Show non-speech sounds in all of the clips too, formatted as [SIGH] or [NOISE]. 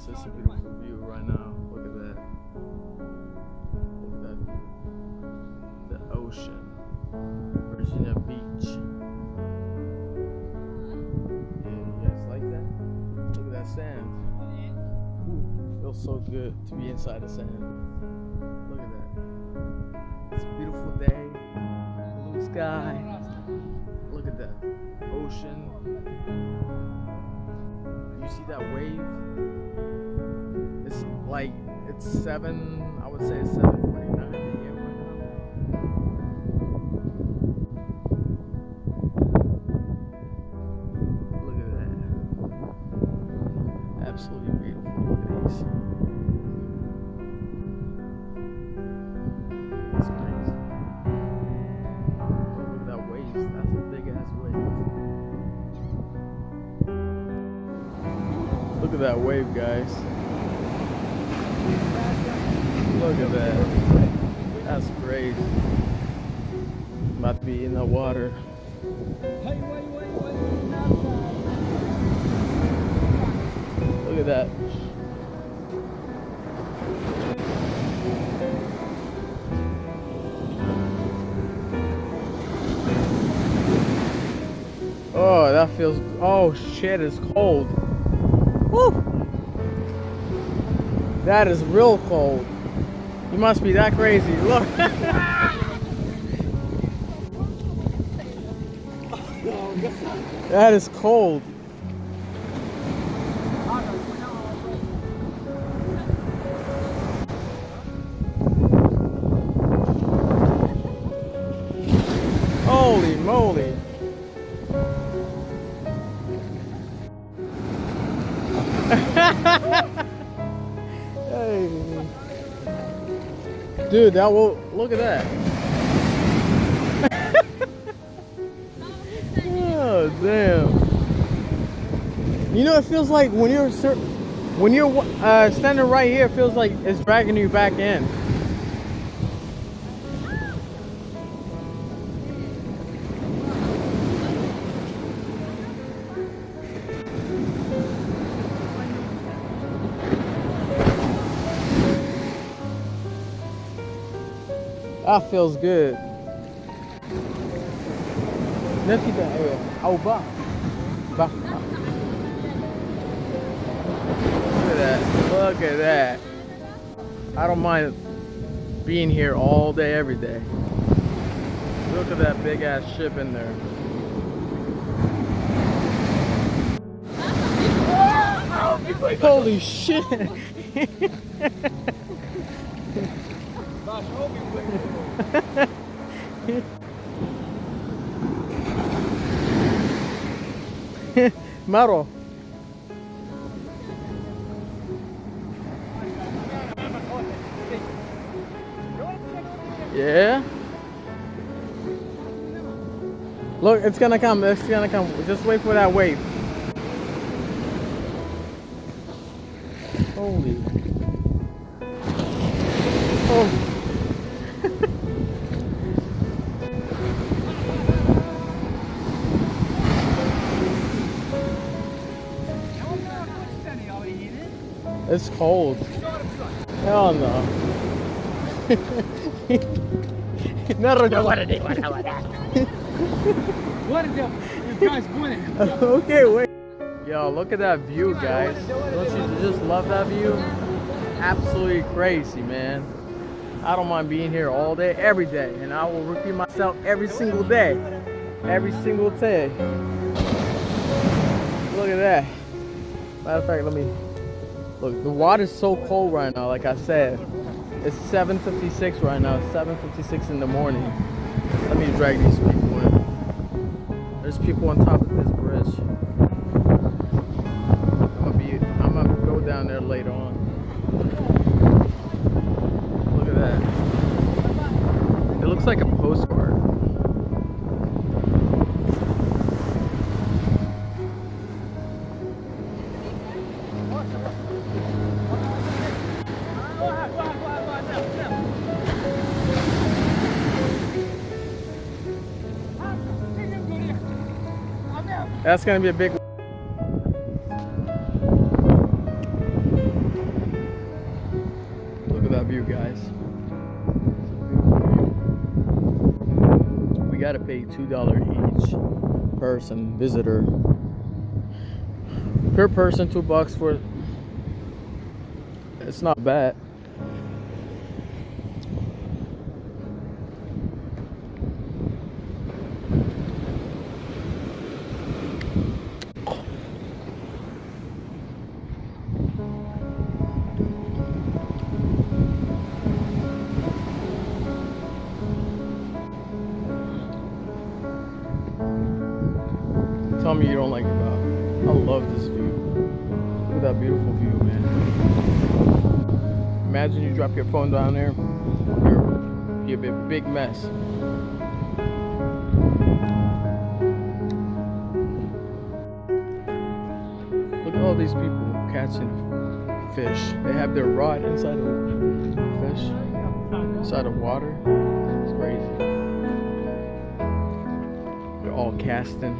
guys, it's a beautiful view right now. Look at that. Look at that. The ocean. Virginia Beach. Yeah, you guys like that? Look at that sand. Ooh, feels so good to be inside the sand. Look at that. It's a beautiful day. Blue sky. Look at that. Ocean. You see that wave? Like it's seven. I would say it's seven forty-nine a.m. right now. Look at that. Absolutely beautiful. Look at these. Look at that. That's a big ass wave. Look at that wave, guys. Look at that. That's crazy. About to be in the water. Look at that. Oh, that feels. Oh shit, it's cold. Woo! That is real cold. You must be that crazy. Look. [LAUGHS] that is cold. Holy moly. Dude, that will look at that. oh damn. You know, it feels like when you're when you're uh, standing right here, it feels like it's dragging you back in. That feels good. نفي ده أو بقى بقى Look at that. Look at that. I don't mind being here all day, every day. Look at that big ass ship in there. Holy shit! [LAUGHS] [LAUGHS] Maro. Yeah. Look, it's gonna come. It's gonna come. Just wait for that wave. Holy. It's cold. Hell no. [LAUGHS] no, no, no, what it is, what it is, what it [LAUGHS] What is it? You guys winning. [LAUGHS] Okay, wait. Yo, look at that view, guys. Don't you just love that view? Absolutely crazy, man. I don't mind being here all day, every day, and I will repeat myself every single day. Every single day. Look at that. Matter of fact, let me look. The water's so cold right now, like I said. It's 7:56 right now. 7:56 in the morning. Let me drag these people in. There's people on top of this bridge. I'm gonna be. I'm gonna go down there later on. Look at that. It looks like a postcard. That's gonna be a big Look at that view guys. We gotta pay two dollar each person, visitor. Per person two bucks for it's not bad. Imagine you drop your phone down there. You're, you'd be a big mess. Look at all these people catching fish. They have their rod inside of fish, inside of water. It's crazy. They're all casting.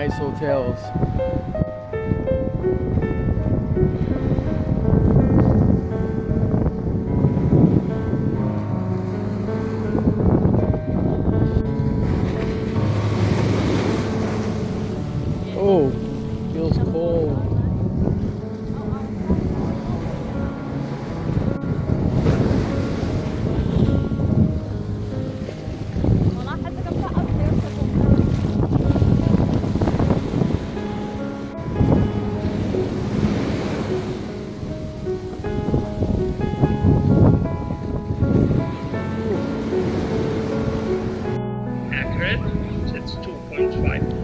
Nice hotels. red, so it's 2.5